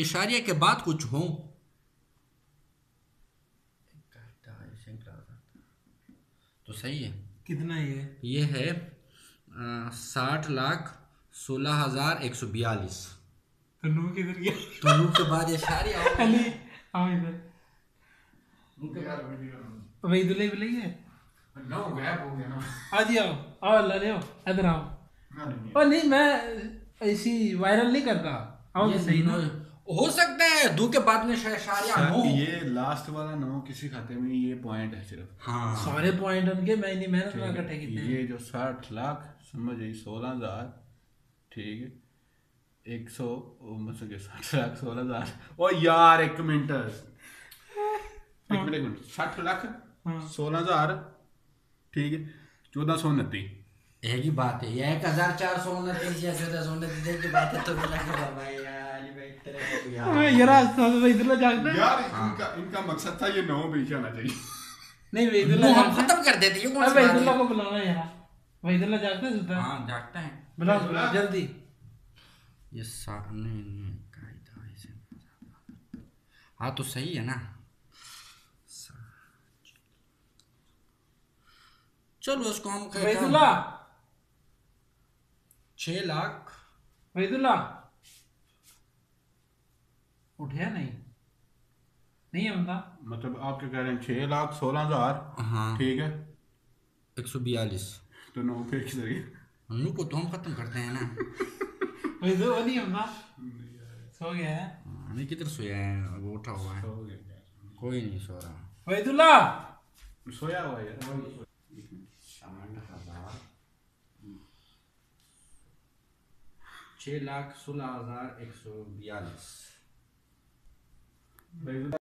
इशारिया के बाद कुछ हो। तो सही है। कितना ये? ये है साठ लाख सोलह हज़ार एक सौ बयालीस। तो नू किधर गया? तो नू के बाद इशारिया हो अली आओ इधर। वही दुले भी है नो गैप हो गया ना। आ जी आओ आओ अल्लाह ले आओ इधर आओ। ओ नहीं। मैं ऐसी वायरल नहीं करता। आओ सही ना। हो सकता है दो के बाद में शायद हो। ये लास्ट वाला नो किसी खाते में ये पॉइंट है सिर्फ़। हाँ। सारे पॉइंट उनके मैं नहीं मेहनत ना इकट्ठे किए ये जो साठ लाख समझ आई सोलह हज़ार ठीक है एक सौ मतलब साठ लाख सोलह हज़ार। ओ यार एक मिनट। एक मिनट एक मिनट साठ लाख सोलह हज़ार ठीक है चौदह सौ उनती एक ही बात है एक हज़ार चार सौ उनतीस या चौदह सौ उनतीस की बात है तो मिला के यार भाई तेरे ओए यार तो जागता यार इनका इनका मकसद था ये नौ बीच आना चाहिए। नहीं हम खत्म कर देते ये कौन सी है? को बुलाना यार। जागता है हाँ जागता है। बुलाओ जल्दी। ये सा नहीं कायदा ऐसे हाँ तो सही है ना। चलो उसको हम वही दुला छह लाख। वही उठया नहीं? नहीं है बंदा? मतलब आप क्या कह रहे हैं छह लाख सोलह हज़ार। हाँ। ठीक है। एक सौ बयालीस। तो नौ पे किस तरीके नू को तो हम खत्म करते हैं ना। वही तो वो नहीं है बंदा। सो गया है। हाँ, नहीं किधर सोया है? अब उठा हुआ है। कोई नहीं सो रहा। वही दुला सोया हुआ है यार छह लाख सोलह हज़ार एक सौ बयालीस। 每次